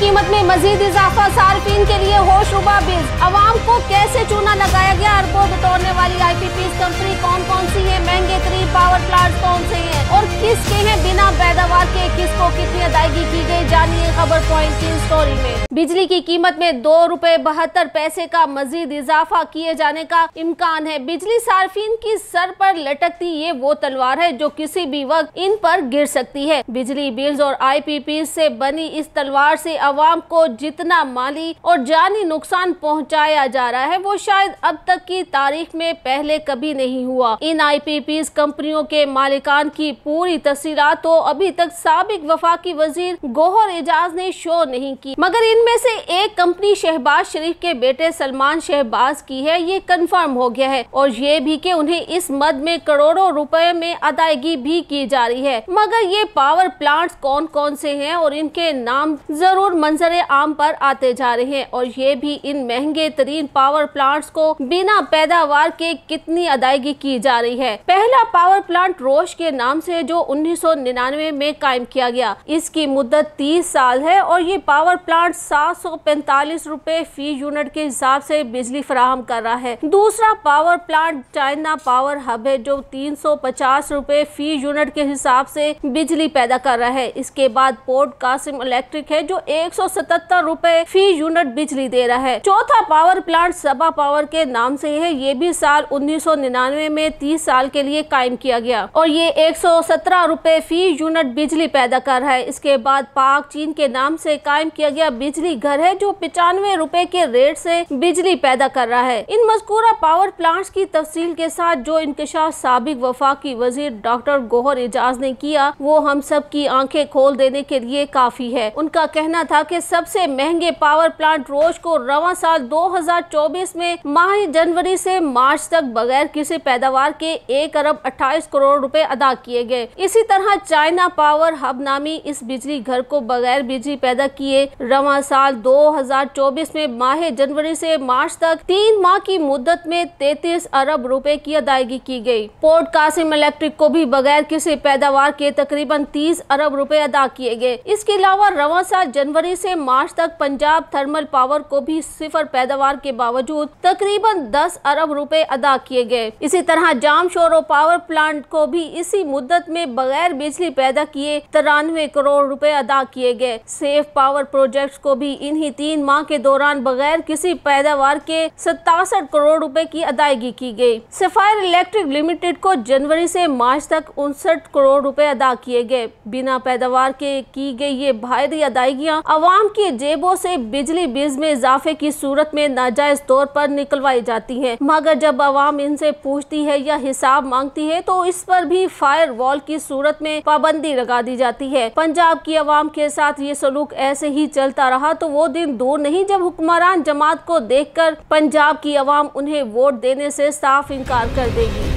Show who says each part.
Speaker 1: कीमत में मजीद इजाफा सार्फिन के लिए होशरुबा बिज। आवाम को कैसे चूना लगाया गया? अरबों बतौरने वाली आई पी पी कंपनी कौन कौन सी है? महँगे तरीन पावर प्लांट कौन से हैं? और किसके हैं बिना पैदावार के? किसको कितनी अदायगी की गई जानिए खबर पॉइंट की स्टोरी में। बिजली की कीमत में दो रूपए बहत्तर पैसे का मजीद इजाफा किए जाने का इम्कान है। बिजली सार्फिन की सर पर लटकती ये वो तलवार है जो किसी भी वक्त इन पर गिर सकती है। बिजली बिल्स और आईपीपी से बनी इस तलवार से अवाम को जितना माली और जानी नुकसान पहुँचाया जा रहा है, वो शायद अब तक की तारीख में पहले कभी नहीं हुआ। इन आईपीपी कंपनियों के मालिकान की पूरी तस्वीरात तो अभी तक सबक वफाकी वज़ीर गोहर एजाज ने शो नहीं की। मगर इनमें से एक कंपनी शहबाज शरीफ के बेटे सलमान शहबाज की है, ये कंफर्म हो गया है। और ये भी कि उन्हें इस मद में करोड़ों रुपए में अदायगी भी की जा रही है। मगर ये पावर प्लांट्स कौन कौन से हैं और इनके नाम ज़रूर मंजर आम पर आते जा रहे हैं। और ये भी इन महँगे तरीन पावर प्लांट्स को बिना पैदावार के कितनी अदायगी की जा रही है। पहला पावर प्लांट रोश के नाम से जो 1999 में कायम किया गया। इसकी मुद्दत 30 साल है और ये पावर प्लांट सात सौ पैंतालीस रूपए फ़ी यूनिट के हिसाब से बिजली फराहम कर रहा है। दूसरा power plant China power hub है, जो तीन सौ पचास रूपए फ़ी यूनिट के हिसाब से बिजली पैदा कर रहा है। इसके बाद पोर्ट कासिम इलेक्ट्रिक है, जो एक सौ सतहत्तर रूपए फ़ी यूनिट बिजली दे रहा है। चौथा पावर प्लांट सबा पावर के नाम से है, ये भी साल उन्नीस सौ निन्यानवे में तीस साल के लिए कायम किया गया। और ये एक सौ सत्रह रूपए फ़ी यूनिट बिजली पैदा कर रहा है। इसके बाद पाक चीन के नाम से कायम किया गया बिजली घर है, जो पिचानवे रूपए के रेट से बिजली पैदा कर रहा है। इन मजकूरा पावर प्लांट्स की तफसील के साथ जो इंकशाफ सबक वफाकी वज़ीर डॉक्टर गोहर एजाज ने किया, वो हम सब की आँखें खोल देने के लिए काफ़ी है। उनका कहना था कि सबसे महँगे पावर प्लांट रोज को रवा साल 2024 में माह जनवरी से मार्च तक बगैर किसी पैदावार के एक अरब अट्ठाईस करोड़ रुपए अदा किए गए। इसी तरह चाइना पावर हब नामी इस बिजली घर को बगैर बिजली पैदा किए रवा साल 2024 में माह जनवरी से मार्च तक तीन माह की मुद्दत में 33 अरब रुपए की अदायगी की गई। पोर्ट कासिम इलेक्ट्रिक को भी बगैर किसी पैदावार के तकरीबन 30 अरब रुपए अदा किए गए। इसके अलावा रवा साल जनवरी से मार्च तक पंजाब थर्मल पावर को भी सिफर पैदावार के बावजूद तकरीबन 10 अरब रुपए अदा किए गए। इसी तरह जाम शोरो पावर प्लांट को भी इसी मुद्दत में बगैर बिजली पैदा किए तिरानवे करोड़ रुपए अदा किए गए। सेफ़ पावर प्रोजेक्ट को भी इन्हीं तीन माह के दौरान बगैर किसी पैदावार के सतासठ करोड़ रुपए की अदायगी की गई। सफायर इलेक्ट्रिक लिमिटेड को जनवरी से मार्च तक उनसठ करोड़ रुपए अदा किए गए। बिना पैदावार के की गई ये भारी अदायगियाँ आवाम की जेबों से बिजली बिज में इजाफे की सूरत में नाजायज तौर पर निकलवाई जाती है। मगर जब आवाम इनसे पूछती है या हिसाब मांगती है तो इस पर भी फायर वॉल की सूरत में पाबंदी लगा दी जाती है। पंजाब की आवाम के साथ ये सलूक ऐसे ही चलता रहा तो वो दिन दूर नहीं जब हुक्मरान जमात को देखकर पंजाब की आवाम उन्हें वोट देने से साफ़ इनकार कर देगी।